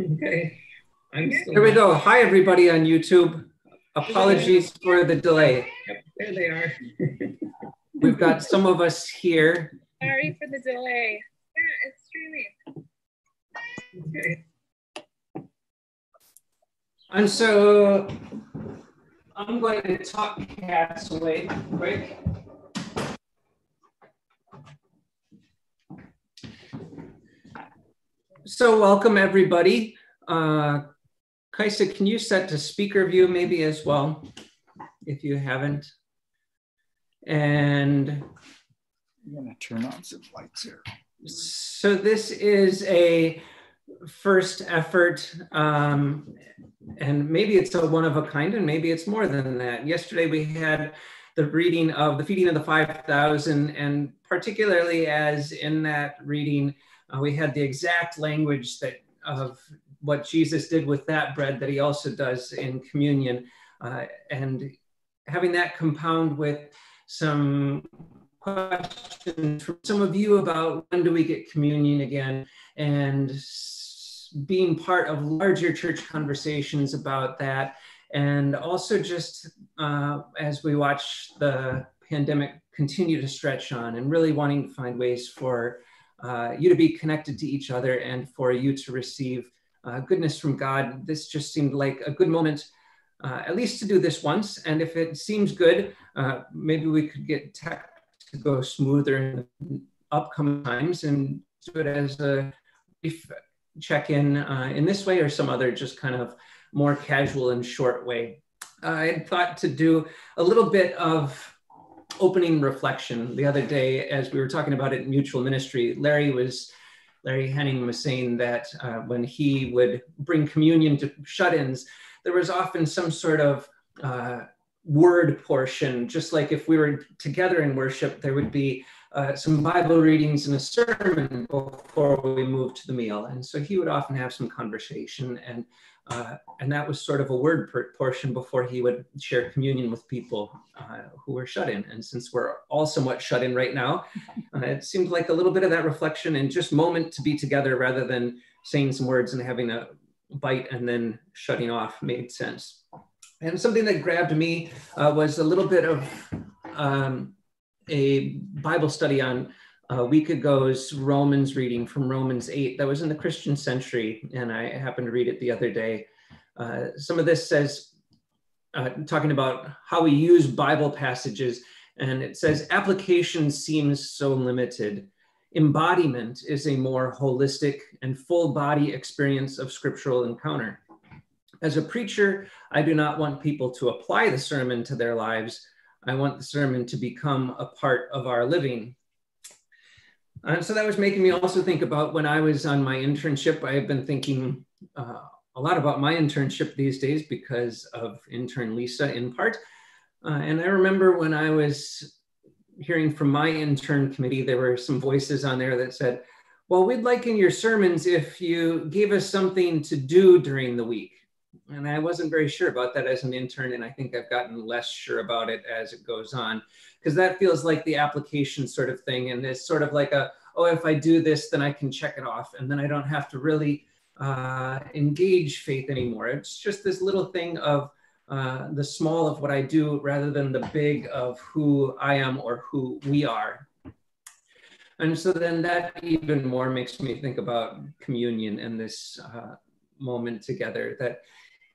Okay. I'm Here we go. Hi, everybody on YouTube. Apologies for the delay. Yep, there they are. We've got some of us here. Sorry for the delay. Yeah, it's streaming. Okay. And so I'm going to talk cats away quick. So welcome everybody. Uh, Kaisa, can you set to speaker view maybe as well, if you haven't? And I'm gonna turn on some lights here. so this is a first effort, um, and maybe it's a one of a kind, and maybe it's more than that. Yesterday we had the reading of the feeding of the 5,000, and particularly as in that reading, uh, we had the exact language that of what Jesus did with that bread that he also does in communion. Uh, and having that compound with some questions from some of you about when do we get communion again and being part of larger church conversations about that and also just uh, as we watch the pandemic continue to stretch on and really wanting to find ways for uh, you to be connected to each other and for you to receive uh, goodness from God. This just seemed like a good moment, uh, at least to do this once. And if it seems good, uh, maybe we could get tech to go smoother in the upcoming times and do it as a brief check in uh, in this way or some other just kind of more casual and short way. I thought to do a little bit of opening reflection. The other day as we were talking about it in mutual ministry larry was larry henning was saying that uh, when he would bring communion to shut-ins there was often some sort of uh, word portion. Just like if we were together in worship there would be uh, some bible readings and a sermon before we moved to the meal and so he would often have some conversation and uh, and that was sort of a word portion before he would share communion with people uh, who were shut in. And since we're all somewhat shut in right now, uh, it seemed like a little bit of that reflection and just moment to be together rather than saying some words and having a bite and then shutting off made sense. And something that grabbed me uh, was a little bit of um, a Bible study on a week ago's Romans reading from Romans 8 that was in the Christian century, and I happened to read it the other day. Uh, some of this says, uh, talking about how we use Bible passages, and it says application seems so limited. Embodiment is a more holistic and full body experience of scriptural encounter. As a preacher, I do not want people to apply the sermon to their lives. I want the sermon to become a part of our living. And so that was making me also think about when I was on my internship. I have been thinking uh, a lot about my internship these days because of intern Lisa in part. Uh, and I remember when I was hearing from my intern committee, there were some voices on there that said, well, we'd like in your sermons if you gave us something to do during the week. And I wasn't very sure about that as an intern, and I think I've gotten less sure about it as it goes on because that feels like the application sort of thing. And it's sort of like a, oh, if I do this, then I can check it off. And then I don't have to really uh, engage faith anymore. It's just this little thing of uh, the small of what I do rather than the big of who I am or who we are. And so then that even more makes me think about communion and this uh, moment together that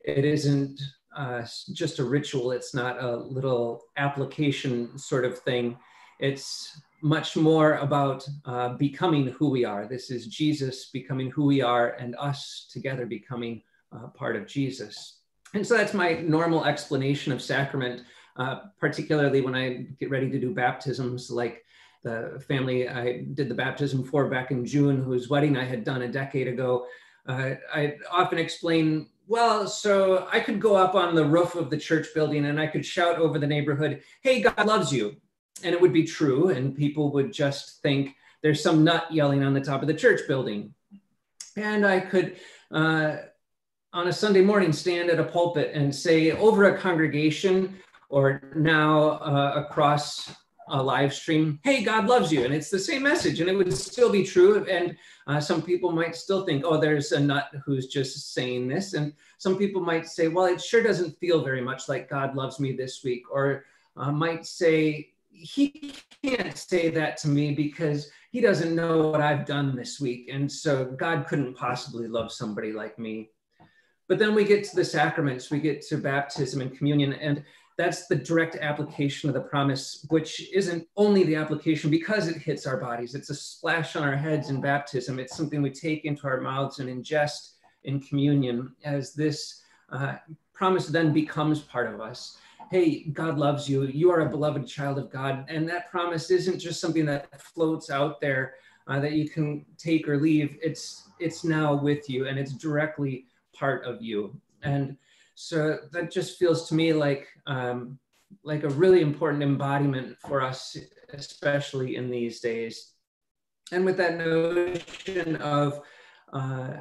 it isn't uh, just a ritual. It's not a little application sort of thing. It's much more about uh, becoming who we are. This is Jesus becoming who we are and us together becoming uh, part of Jesus. And so that's my normal explanation of sacrament, uh, particularly when I get ready to do baptisms, like the family I did the baptism for back in June, whose wedding I had done a decade ago. Uh, I often explain well, so I could go up on the roof of the church building and I could shout over the neighborhood, hey, God loves you. And it would be true. And people would just think there's some nut yelling on the top of the church building. And I could, uh, on a Sunday morning, stand at a pulpit and say over a congregation or now uh, across a live stream, hey, God loves you. And it's the same message and it would still be true. And uh, some people might still think, oh, there's a nut who's just saying this. And some people might say, well, it sure doesn't feel very much like God loves me this week. Or uh, might say, he can't say that to me because he doesn't know what I've done this week. And so God couldn't possibly love somebody like me. But then we get to the sacraments, we get to baptism and communion, and that's the direct application of the promise, which isn't only the application because it hits our bodies. It's a splash on our heads in baptism. It's something we take into our mouths and ingest in communion as this uh, promise then becomes part of us hey, God loves you. You are a beloved child of God. And that promise isn't just something that floats out there uh, that you can take or leave. It's it's now with you and it's directly part of you. And so that just feels to me like um, like a really important embodiment for us, especially in these days. And with that notion of uh,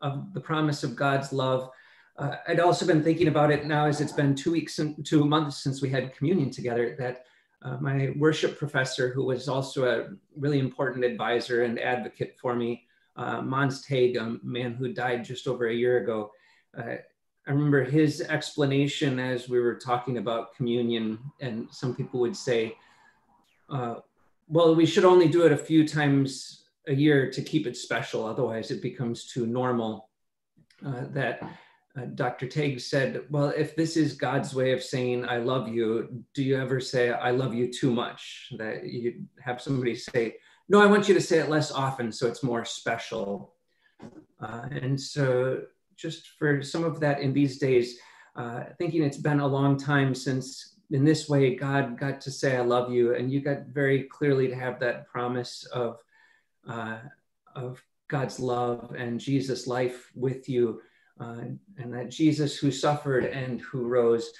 of the promise of God's love, uh, I'd also been thinking about it now as it's been two weeks and two months since we had communion together that uh, my worship professor, who was also a really important advisor and advocate for me, uh, Mons Teig, a man who died just over a year ago, uh, I remember his explanation as we were talking about communion, and some people would say, uh, well, we should only do it a few times a year to keep it special, otherwise it becomes too normal. Uh, that uh, Dr. Teig said, Well, if this is God's way of saying, I love you, do you ever say, I love you too much? That you have somebody say, No, I want you to say it less often so it's more special. Uh, and so, just for some of that in these days, uh, thinking it's been a long time since in this way God got to say, I love you. And you got very clearly to have that promise of, uh, of God's love and Jesus' life with you uh, and that Jesus who suffered and who rose.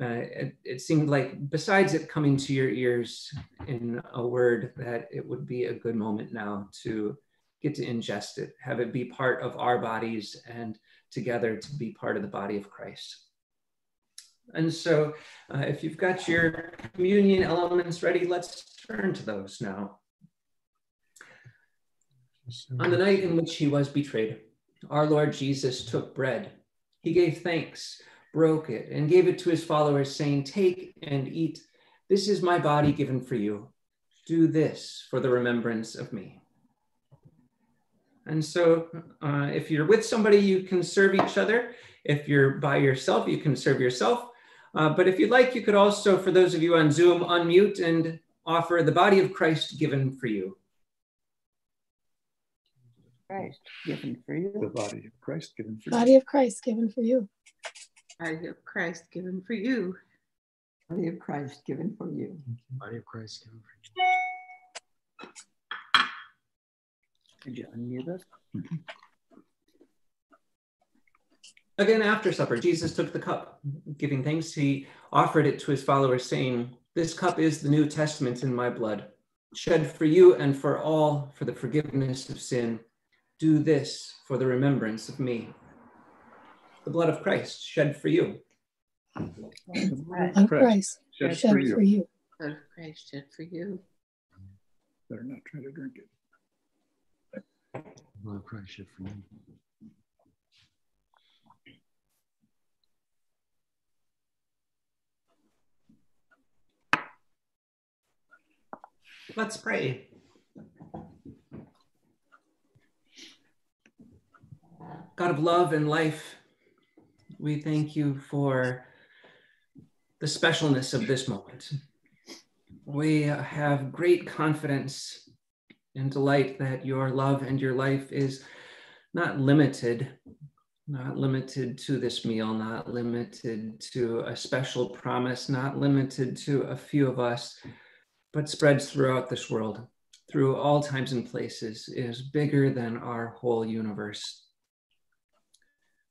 Uh, it, it, seemed like, besides it coming to your ears in a word, that it would be a good moment now to get to ingest it, have it be part of our bodies, and together to be part of the body of Christ. And so, uh, if you've got your communion elements ready, let's turn to those now. On the night in which he was betrayed, our Lord Jesus took bread. He gave thanks, broke it, and gave it to his followers, saying, Take and eat. This is my body given for you. Do this for the remembrance of me. And so, uh, if you're with somebody, you can serve each other. If you're by yourself, you can serve yourself. Uh, but if you'd like, you could also, for those of you on Zoom, unmute and offer the body of Christ given for you. Christ given for you. The body of Christ given for Body you. of Christ given for you. Body of Christ given for you. Body of Christ given for you. Body of Christ given for you. Could you unmute us? Mm-hmm. Again, after supper, Jesus took the cup, giving thanks. He offered it to his followers, saying, This cup is the New Testament in my blood, shed for you and for all for the forgiveness of sin. Do this for the remembrance of me. The blood of Christ shed for you. Of Christ Shed shed for you. for you. Blood of Christ shed for you. Better not try to drink it. Christ for. Let's pray. God of love and life, we thank you for the specialness of this moment. We have great confidence and delight that your love and your life is not limited, not limited to this meal, not limited to a special promise, not limited to a few of us, but spreads throughout this world, through all times and places, is bigger than our whole universe.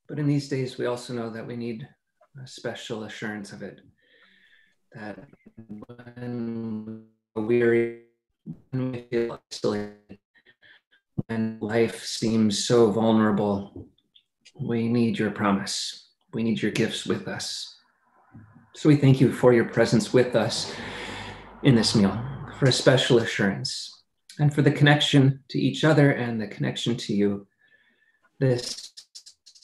But in these days, we also know that we need a special assurance of it. That when we're when we feel isolated, when life seems so vulnerable, we need your promise. We need your gifts with us. So we thank you for your presence with us in this meal. for a special assurance and for the connection to each other and the connection to you. This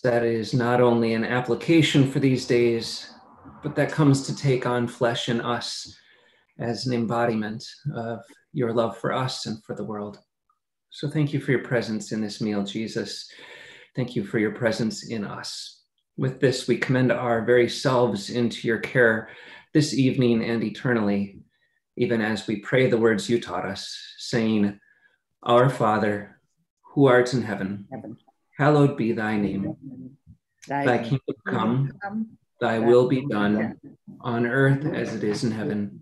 that is not only an application for these days, but that comes to take on flesh in us as an embodiment of your love for us and for the world. So thank you for your presence in this meal, Jesus. Thank you for your presence in us. With this, we commend our very selves into your care this evening and eternally, even as we pray the words you taught us, saying, Our Father, who art in heaven, Heaven. hallowed be thy name. Thy kingdom come, thy will be done on earth as it is in heaven.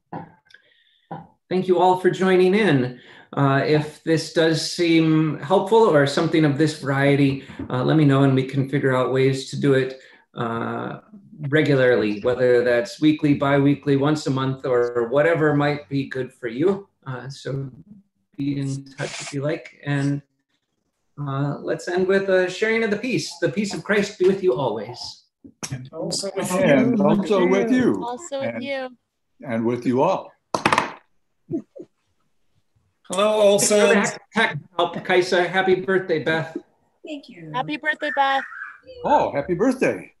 Thank you all for joining in. Uh, if this does seem helpful or something of this variety, uh, let me know and we can figure out ways to do it uh, regularly, whether that's weekly, bi-weekly, once a month, or whatever might be good for you. Uh, so be in touch if you like. And uh, let's end with a sharing of the peace. The peace of Christ be with you always. And also with And you. also with you Also with And- you. and with you all. Hello, Olson. Heck, help, Kaisa. Happy birthday, Beth. Thank you. Happy birthday, Beth. Oh, happy birthday.